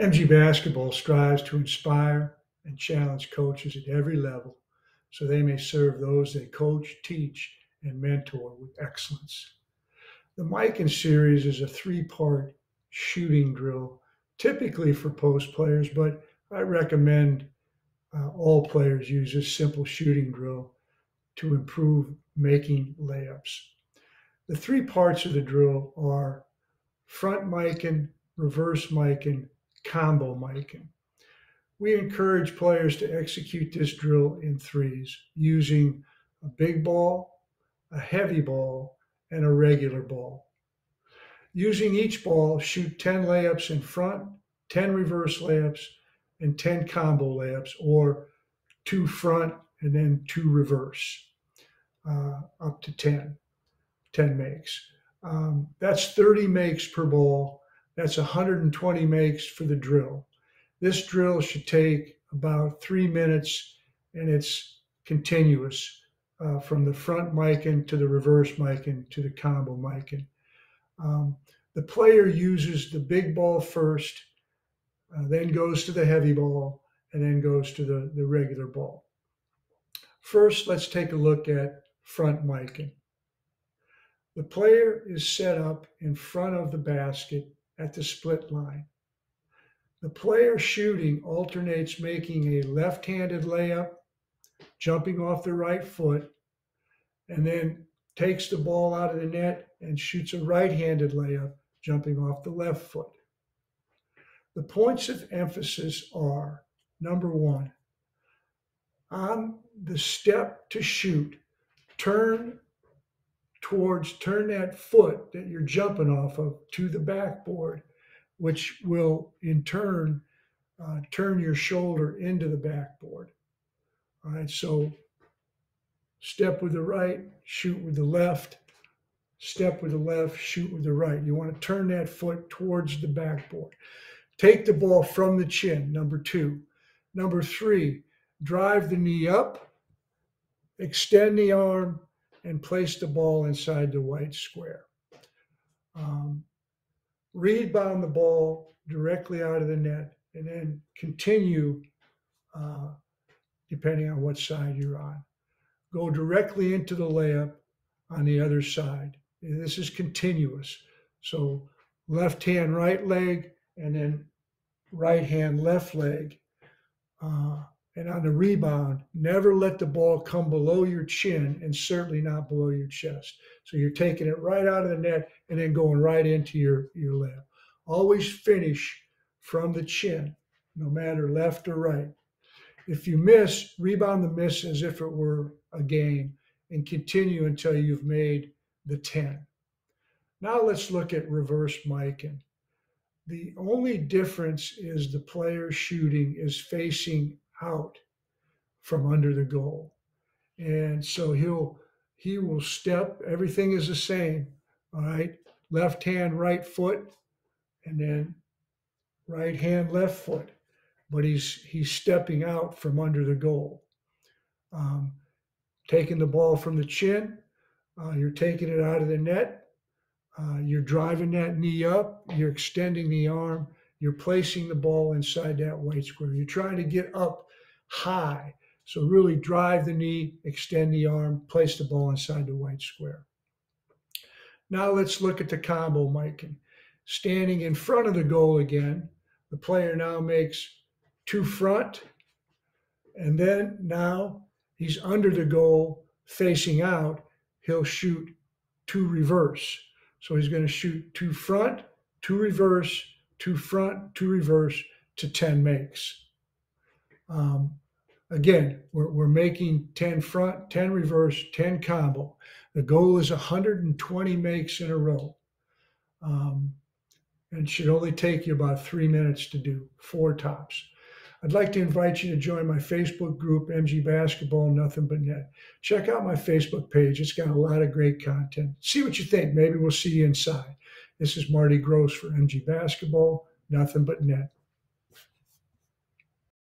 MG Basketball strives to inspire and challenge coaches at every level so they may serve those they coach, teach, and mentor with excellence. The Mikan series is a three part shooting drill, typically for post players, but I recommend uh, all players use this simple shooting drill to improve making layups. The three parts of the drill are front Mikan, reverse Mikan, combo Mikan. We encourage players to execute this drill in threes using a big ball, a heavy ball, and a regular ball. Using each ball, shoot 10 layups in front, 10 reverse layups, and 10 combo layups, or two front and then two reverse, uh, up to 10, 10 makes. Um, that's 30 makes per ball. That's 120 makes for the drill. This drill should take about three minutes and it's continuous uh, from the front Mikan to the reverse Mikan to the combo Mikan. Um, the player uses the big ball first, uh, then goes to the heavy ball, and then goes to the, the regular ball. First, let's take a look at front Mikan. The player is set up in front of the basket at the split line. The player shooting alternates making a left handed layup, jumping off the right foot, and then takes the ball out of the net and shoots a right handed layup, jumping off the left foot. The points of emphasis are number one, on the step to shoot, turn towards, turn that foot that you're jumping off of to the backboard which will in turn uh, turn your shoulder into the backboard. All right, so step with the right, shoot with the left, step with the left, shoot with the right. You want to turn that foot towards the backboard. Take the ball from the chin, number two. Number three, drive the knee up, extend the arm, and place the ball inside the white square. Um, rebound the ball directly out of the net, and then continue, uh, depending on what side you're on. Go directly into the layup on the other side. And this is continuous. So left hand, right leg, and then right hand, left leg. Uh, and on the rebound, never let the ball come below your chin and certainly not below your chest. So you're taking it right out of the net and then going right into your, your layup. Always finish from the chin, no matter left or right. If you miss, rebound the miss as if it were a game and continue until you've made the 10. Now let's look at reverse Mikan. The only difference is the player shooting is facing out from under the goal. And so he'll he will step, everything is the same. All right. Left hand, right foot, and then right hand, left foot. But he's he's stepping out from under the goal. Um, taking the ball from the chin, uh, you're taking it out of the net. Uh, you're driving that knee up. You're extending the arm. You're placing the ball inside that white square. You're trying to get up high. So really drive the knee, extend the arm, place the ball inside the white square. Now let's look at the combo Mikan. Standing in front of the goal again, the player now makes two front, and then now he's under the goal facing out. He'll shoot two reverse. So he's going to shoot two front, two reverse, two front, two reverse to 10 makes. Um, again, we're, we're making 10 front, 10 reverse, 10 combo. The goal is 120 makes in a row. Um, and should only take you about three minutes to do, four tops. I'd like to invite you to join my Facebook group, MG Basketball Nothing But Net. Check out my Facebook page. It's got a lot of great content. See what you think. Maybe we'll see you inside. This is Marty Gross for MG Basketball Nothing But Net.